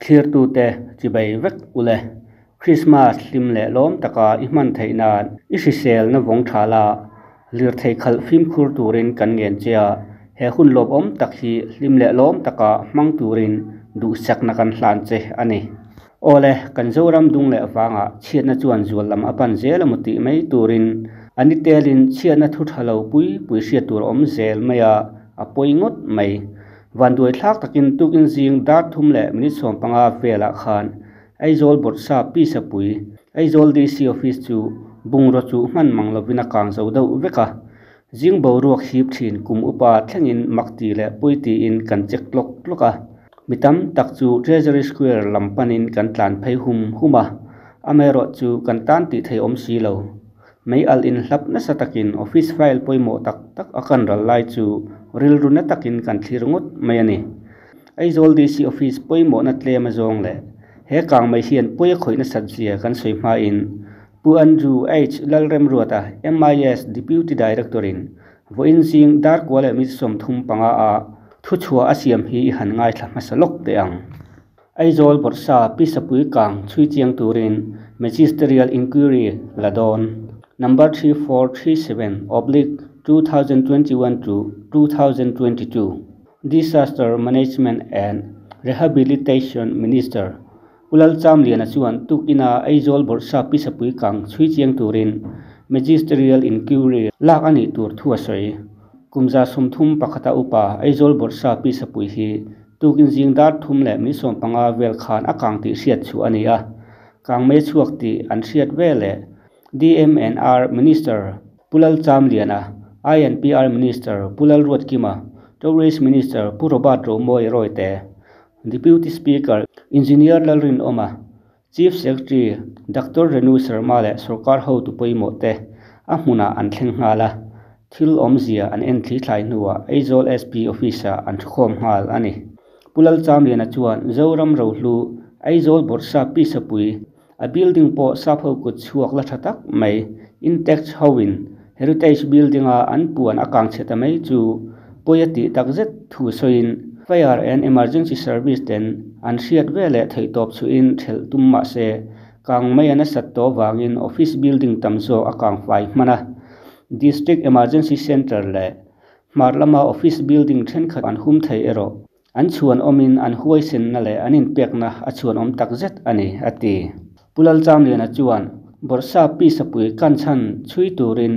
thlir tu te, chi bai vek ule. Christmas lim le lom taka i man theina i hri sel na vong thala lir thei khal phim khur turin kan ngen chia he hun lop om tak hi lim le lom taka mang turin du sak na kan hlan che ani. Ole, kan zoram dung le wanga chiat na chuan zual lam apan zel amuti mai turin ani telin chiat na thu thalo pui pui sia tur om zel maya apoi ngot mai van duai thlak takin tukin zing dar thum le minit som panga vela khan, aizol bot pi sa pui, aizol dc office chu bungra chu man manglovina kang zo do veka jing bo ruak hip thin kum upa thlengin makti le puiti in kan chek tlok tloka mitam tak chu treasury square lampanin kan tlan phei hum huma amero chu kan tan ti thei om si lo mai al in hlap na satakin office file poimo tak tak akan ral lai chu ril ru na takin kan thlir ngot mai ani. Ai zol dc office poi mo na tle ma zong le. He kang mai hian poi khoi na sat kan soi ma in. Pu anju h. Lalrem ruata mis deputy director in. Vo in sing dark wala mi som thum panga a. Thu chua asiam hi han ngai thla ma salok te ang. Ai zol borsa pi sapui kang chui chiang turin magisterial inquiry ladon number 3437 oblique 2021 to 2022 disaster management and rehabilitation minister ulal cham lian chuan tukina aizol borsa pisapui kang chui chiang turin, magisterial inquiry, lak ani tur thua soi. Kumza somthum pakhata upa aizol borsa pisapui hi. Tukin jingdar thum le mi som panga vel khan akang ti siat chu ania kang me chuak ti an siat ve le dmnr minister pulal cham liana inpr minister pulal ruat kima tourist minister purobat ro moi roite deputy speaker engineer lalrin oma, chief secretary dr renu sharma le sarkar ho tu poimo te a an thleng ngala thil omzia an en thli thlai nuwa aizol sp officer an thkhom ngal ani, pulal cham lena chuan zoram ro aizol borsa pi sapui a building po sapho ku chuak la thatak mai, intact howin heritage building a an puan akang cheta mai chu poyati takzet thu soin fire and emergency service ten an hriat vele thei top chu in thel tumma se. Kang mai ana sat to wangin office building tamzo akang fai mana district emergency center le marlama office building then khat an hum thei ero. An chuan omin an huai sen na le anin pekna a chuan om tak zet ani ati pulal cham le na chuan borsa pi sapui kan chan chui turin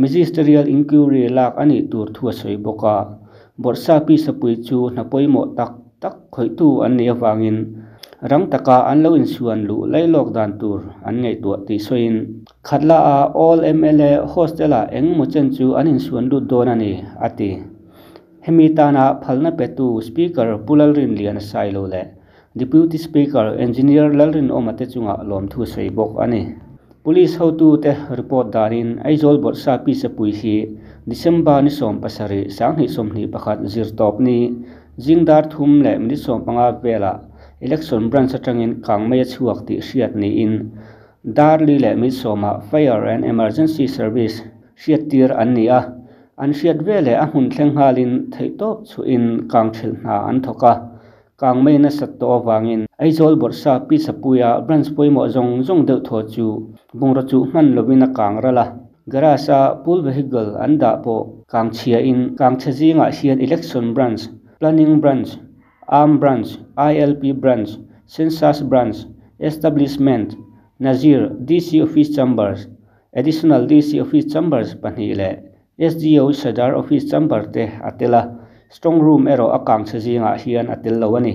ministerial inquiry lak ani tur thua soi boka borsa pi sapui chu na poimo tak tak khoi tu an ne wangin rang taka an lo in suan lu lai lok dan tur an ngei tu ti soin. Khatla a all mla hostela eng mo chen chu an in suan lu don ani ati hemi tana phalna petu speaker pulal rin lian sai lo le deputy speaker engineer lalrin omate chunga lom thu sei bok ani police ho tu te report darin aizol bor sa pi sapui hi December ni som pasari sang ni som ni pakhat zir top ni jingdar thum le mi som panga vela election branch atangin kang mai chuak ti hriat ni in darli le mi soma fire and emergency service hriat tir an ni a an hriat vele a hun thleng halin thei top chu in kang thil na an thoka kang mai na sat to wangin aizol borsa pi sapuya branch poimo zong zong de tho chu bungra chu man lovina kang gara sa, pool vehicle anda po kang chia in kang chazinga hian election branch planning branch arm branch ilp branch census branch establishment, nazir dc office chambers. Additional dc office chambers panile sgo sadar office chamber te atela strong room ero akang chazinga hian atel lawani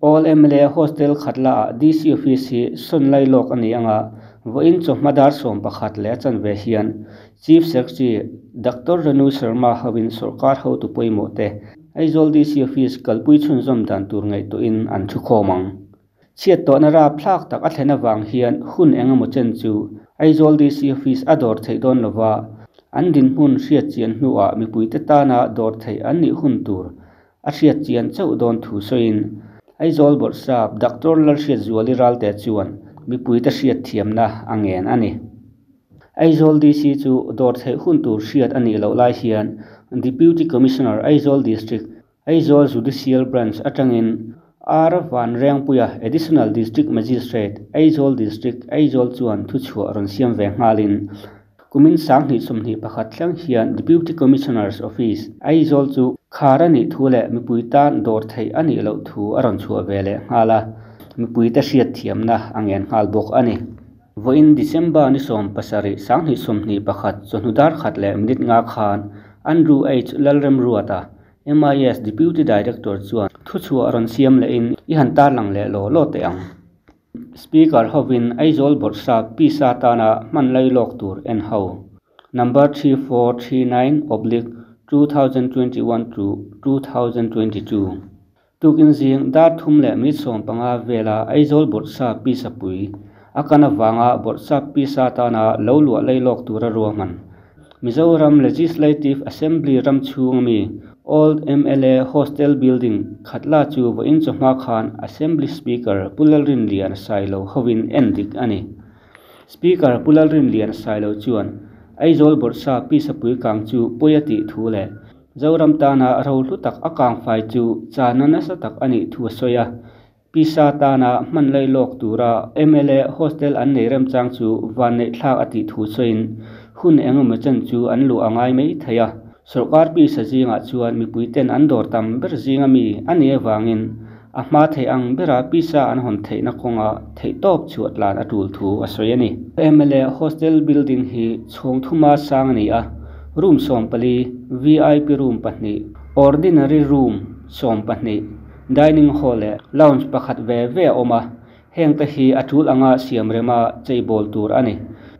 all mla hostel khatla dc office hi sunlai lok ani anga. Vo in cho madar som pakhat le chan ve hian. Chief secretary dr ranu sharma hawin sarkar ho tu poimo te. Aizol dc office kalpui chhun zom dan tur ngai to in an thu khomang chiat to na ra phlak tak a thlena wang hian hun engemaw chen chu. Aizol dc office ador thei don lova an din hun hriat chian hnuwa ah mipui te tana dor thei an ni hun tur. A hriat chian chau don thu soin. Aizol bor sap dr lar hriat zuali ral te chuan. Mipui ta hriat thiamna angen ani. Aizol dc chu dor thei hun tur hriat ani lo lai hian. Deputy commissioner aizol district aizol judicial branch atangin. R van rengpuya additional district magistrate aizol district aizol chuan thu chhuah ron siam ve ngalin kumin sangni sumni pakhatlang hian deputy commissioner's office aizol chu khara ni thule mipui tan dor thei ani lo thu aron chu avele ngala mipui ta hriat thiamna angen ngal bok ani. Vo in december ni som pasari sangni sumni pakhat chonudar khatle minit nga khan andrew h. Lalrem ruata MIS deputy director chuan thu chu aron siam le in i han tar lang le lo lo te ang Speaker Hovin Aizol Borsa Pisa Tana manlai lok tur en ho number 3439 oblique 2021 to 2022 tukin jing da thum le mi som panga vela Aizol Borsa Pisa pui. Akana wanga Borsa Pisa Tana lo lu lai lok tur ro man Mizoram Legislative Assembly ram Chuangmi old MLA hostel building khatla chu wa in chuma khan, assembly speaker pulalrin lian sailo hovin endik ani. Speaker pulalrin lian sailo chuan, aizol borsa pisapui kang chu poyati thule, zoram tana ro lu tak akang fai chu chanana sa tak ani thu soya, pisa tana man lei lok tura MLA hostel an nei ram chang chu van nei thla ati thu soin hun eng ma chen chu an lu angai mai thaya. Sarkar pi sa jinga chuan mi puiten an dor tam ber zinga mi ani e wangin a hma thei ang bera pi sa an hon thei na konga thei top chuat lan atul thu asoi ani mla hostel building hi chhong thuma sang ni a. Room som pali vip room pahni ordinary room som pahni dining hall e lounge pakhat ve ve oma. Heng ta hi atul anga siam rema cheibol tur ani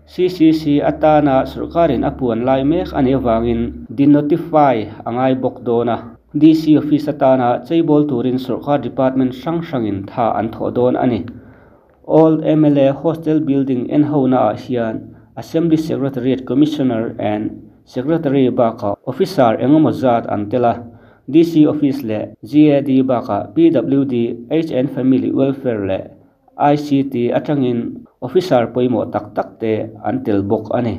CCC atana sarkarin apuan lai mek ani awangin di notify angai bok dona. DC office atana cheibol turin sarkar department sang sangin tha an tho don ani. All MLA hostel building en hona hian assembly secretariat commissioner and secretary baka officer engamo zat antela DC office le GAD baka PWD HN family welfare le ICT atangin officer poimo tak tak te antel bok ani.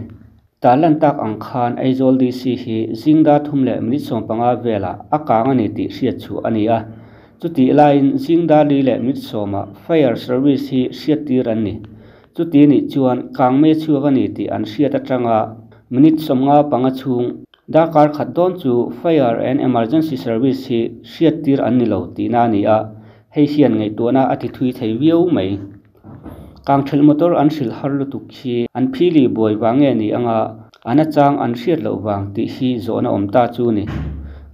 Talan tak ang khan aizol di si hi zingda thumle mri som panga vela aka ngani ti sia chu ani a chuti line zingda li le mit soma fire service hi sia ti ran ni. Chuti ni chuan kangme chu ga ni ti an sia ta tanga minit somnga panga chung. Da kar khaton chu fire and emergency service hi sia tir an ni lo ti na ni a hei hian ngai tuna ati thui thei viau mai kang thil motor an hril har lu tuk hi an phili boi wange ni anga. Ana chang an hriat lo wang ti hi zona om ta chu ni.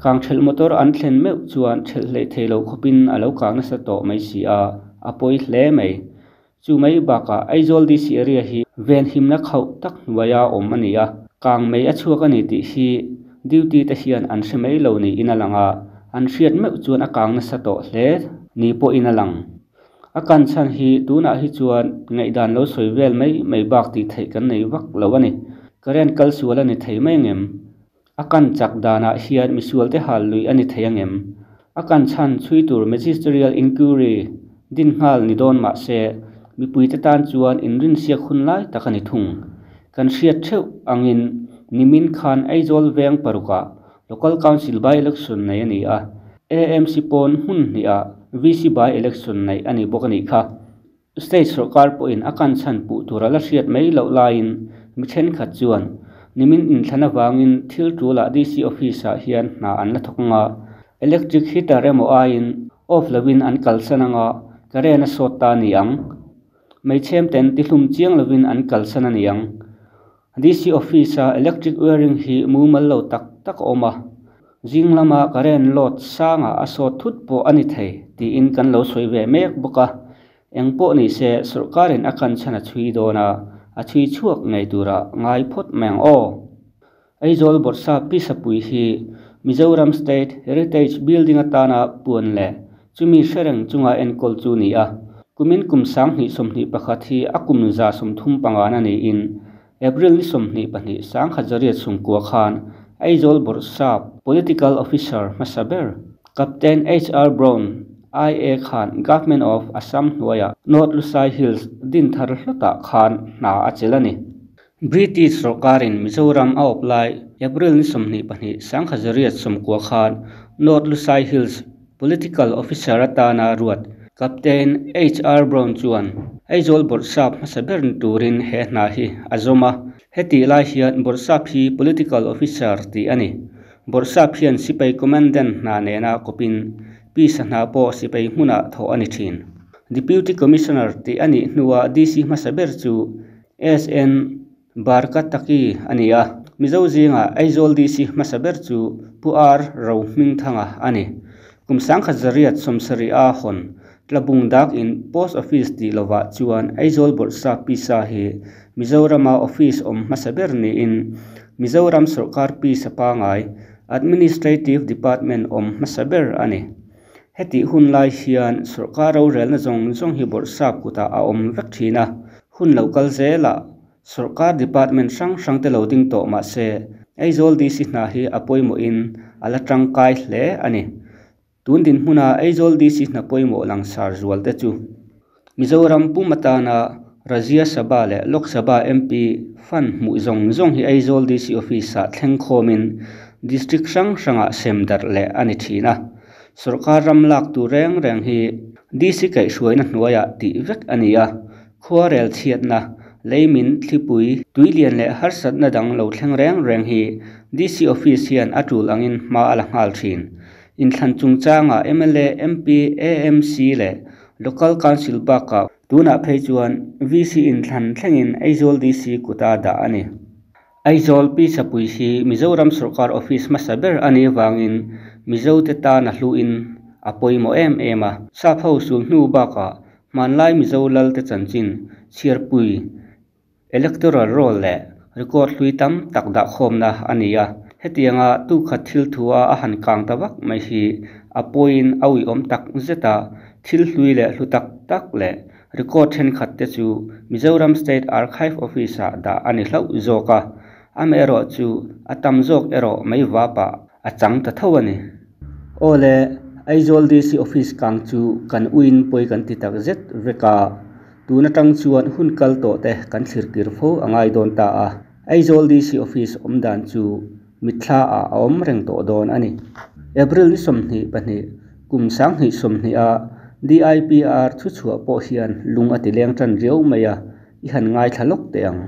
Kang thil motor an thlen meu chuan thil hlei thei lo khopin alo kang sa to mai si a. Apoi hle mai. Chu mai ba ka aizol di si area hi ven him na khau tak waya om ani a kang mai a chuak ani ti hi duty ta hian an hre lo ni ina langa an hriat meu chuan a kang na sa to hle ni po ina lang. Akan chan hi tuna hi chuan ngai dan lo soi vel mai mai bak ti thei kan nei vak lo ani karen kal suala ni thei mai ngem akan chak dana hian misual te hal lui ani thei angem akan chan chui tur magisterial inquiry din hal ni don ma se mi pui te tan chuan in rin sia khun lai takani thung kan hriat theu angin nimin khan aizol veng paruka local council by election nei ani a AMC pon hun ni a VC by election này anh ấy bốc này kha. State sarkar po in akan chan pu tura la hriat mai lo lain mi chen khat chuan nimin in thana wangin thil tu la DC office a hian na an la thokonga electric heater remo a in off lawin an kal sananga karena sota ni ang. Mai chem ten ti hlum chiang lawin an kal sana ni ang. DC office a electric wiring hi mu mal lo tak tak oma jinglama karen lot sanga aso thut po ani thei ti in kan lo soi ve mek boka. Engpo ni se sarkarin akan chana chui dona a chui chuak ngai tura ngai phot meng o. Aizol borsa pi sapui hi. Mizoram state heritage building atana puan le. Chumi sereng chunga enkol chu ni a. Kumin kum sang ni somni pakhat hi akum za som thum pangana ni in. April ni somni pani sang khajariat sungkua khan. Aizol Borsap, Political Officer Masaber, Captain H.R. Brown, Government of Assam Waya, North Lusai Hills, Din Thar Hlata Khan na achelani. British Sarkarin Mizoram a apply April ni somni pani sang khazariat somkwa Khan, North Lusai Hills, political officer atana ruat captain hr brown chuan aizol borsap masaber turin he na hi azoma heti lai hian borsap hi political officer ti ani borsap hian sipai commandant na nena kopin pi sana po sipai huna tho ani thin deputy commissioner ti ani nuwa dc masaber chu sn barka taki ania zinga aizol dc masaber chu puar ro ming thanga ani kumsang khazariat somsari a hon tlabung dak in post office ti lova chuan aizol borsa pisa hi mizorama office om masaber ni in mizoram sarkar pi sapa ngai administrative department om masaber ani heti hun lai hian sarkaro rel na zong zong hi borsa kuta a om vek thina. Hun local zela sarkar department sang sang te loading to ma se. Aizol di si na hi apoimo in ala tangkai hle ani tun din hmuna aizol di si na poimo langsar zual te chu. Mizoram pumata na razia sabha le lok sabha mp fan mu zong zong hi aizol di si office sa thleng khomin district sang sanga semdar le ani thina. sarkar ramlak tu reng reng hi. Disi kai shuai na hnuaya ti vek ania khua rel thiat na leimin thlipui tuilian le har sat na dang lo thleng reng reng hi. Dc office hian atul angin ma ala ngal thin. In thlan chung changa mla mp amc le local council ba ka tuna phei chuan vc in thlan thlengin aizol dc kuta da ani. Aizol pi sapui hi mizoram sarkar office ma saber ani wangin mizo te ta na hlu in apoimo em ema sa pho su hnu man manlai mizo lal te chanchin chhiarpui electoral roll le, record hlui tam tak da khomna ania hetianga tu kha thil thua a han kang tawak mai hi apoin awi om tak zeta, thil hlui le hlu tak tak le. Record then khat te chu mizoram state archive office da ani hlau zoka amero chu atam zok ero mai wa pa achang ta thawani ole aizol dc office kang chu kan uin poi kan ti tak zet veka tuna tang chuan hun kal to te kan thlir kir pho angai don ta a. Aizol dc office om dan chu mithla a om reng to don ani. April ni som ni pani kum sang hi somni a. DIPR chu chua po hian lung ati leng tan riau maya i han ngai thalok te ang.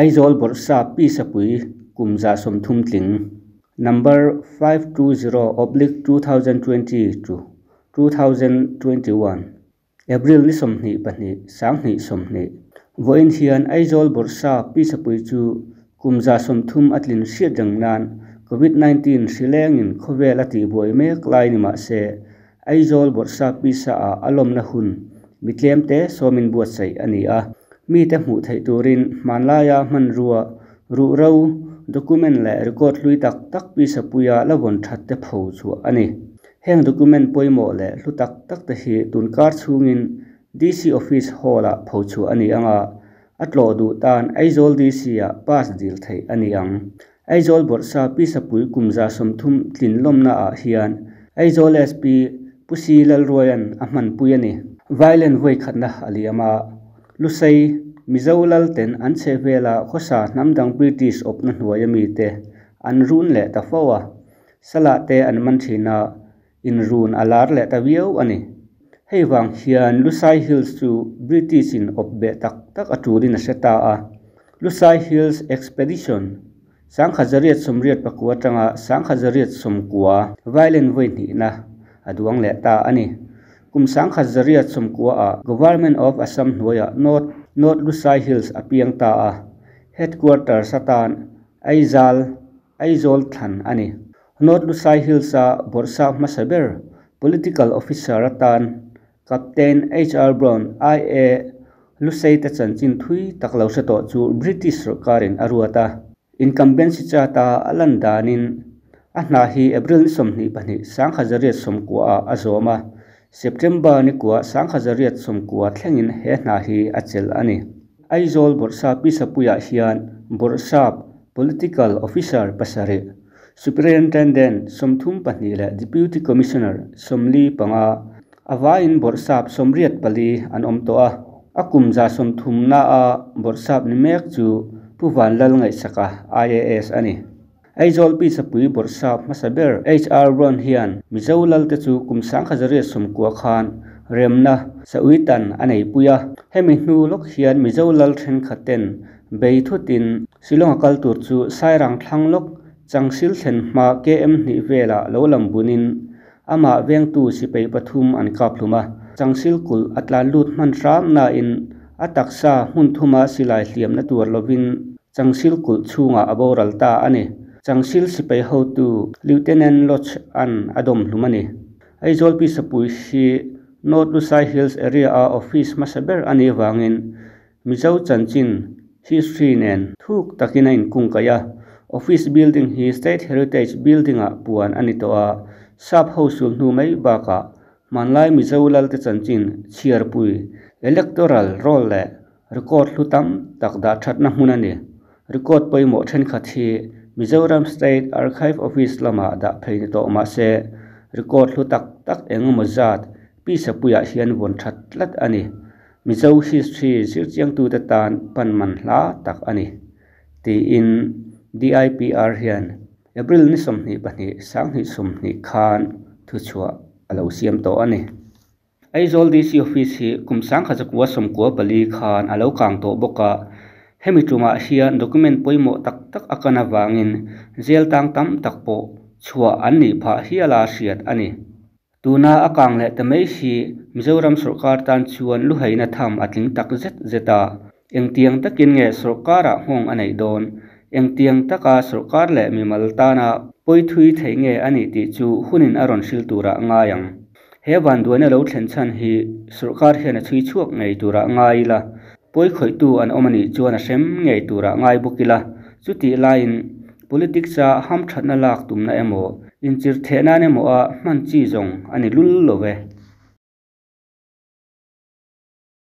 Aizol borsa pi sapui kumza som thum tling number 520 oblique 2020 to 2021 april ni somni pani sang ni somni. Voin hian aizol bursa pi sapui chu kumza som thum atlin hriat rang nan, covid 19 sileng in khovel ati boi me lai ni ma se, aizol pi pisa a alom na hun. Mitlem te somin buat sai ani a. Mi te hmu thei turin manlaya man ruwa ru rau document la record lui tak tak pi sa puya la bon that te pho chu ani. Heng document poimo le lu tak tak te hi tun kar chungin dc office hall hola pho chu ani anga atlo du tan aizol dc ya pass dil thei ani ang. Aizol bor sa pi sa pui kumza som thum tlin lom na a hian. Aizol sp pusi lal royan ahman puyani. Violent way khatna aliama lusai mizolal ten an chevela ah khosa namdang british opna hnuayami te. An run le ta fawa ah. sala te an man thina ah. in run alar le ta viau ani. Hei wang hian lusai hills chu british in opbe tak tak aturin a seta a lusai hills expedition. Sang khazariat somriat pakua tanga, sang khazariat somkua violent voi ni na. Aduang le ta ani. Kum sang khazariat somkua a government of assam hnuaya north north lusai hills apiang ta a headquarter satan aizal aizol than ani north lusai hills a borsa masaber political officer atan captain hr brown ia lusei ta chanchin thui taklo sa to chu british sarkarin aruata incumbent si cha ta alan danin a hna hi april ni somni pani sang khazariat somkua azoma september ni kuwa sanghazariat som kuwa thlengin he hna hi achel ani. Aizol borsa pi sapuya hian borsa political officer pasare. Superintendent somthum pahni le deputy commissioner somli panga avain borsap somriat pali an omto a akum za somthum na a borsap ni mek chu puwan lal ngai saka ias ani. Aizol pi sapui borsap masaber hr ron hian mizolal te chu kumsang khazare sumkua khan remna sauitan anei puya hemi hnu lok hian mizolal then khaten beithutin silong akal tur chu sairang thlang lok changsil thlen ma km ni vela lo lam bunin ama veng tu si pei pathum an kap hluma changsil kul atlan lut man ram na in ataksa hun thuma silai hliam na tur lovin changsil kul chunga aboral ta ani changsil sipei ho tu lieutenant loch an adom hlumani aizol pi sapui hi north lusai hills area a office masaber ani wangin. Mizo chanchin history nen, thuk takina in kungkaya. Office building hi state heritage building a puan ani to a sap house nu mai ba ka manlai mizo lal te chanchin, chiar pui. Electoral roll le. Record hlutam takda thatna hunani record poimo then khathi Mizoram State Archive Office lama da pheini to mã xe, record hlu tak tak engemaw zat. Pi sapuya hiện von that lật anh, mizo history sir chiang tu ta tan pan man hla tak anh, ti in DIPR hiện April ni som ni pani sáng ni som ni khan thu chua alo siam to ani. Aizol DC office hi kumsang khazakwa som ko pali khan alo kang to boka hemi chunga hian document poimo tak tak akana wangin. Zel tang tam tak po chhuwa an ni pha hi ala hriat ani. Tuna akang le tamei hi mizoram sarkar tan chuan lu heina tham atling tak zet zeta. Engtiang takin nge sarkara hong anei don. Engtiang taka sarkar le mimal tana poi thui thei nge ani ti chu hunin aron sil tura ngayang. He van duane lo thlen chan hi, sarkar hian a chui chuak ngei tura ngai poi khoi tu an omani chuan a hrem ngei tura ngai bukila chuti lain politics a ham thatna lak tumna emo inchir thena ne mo a man chi zong ani lul lo ve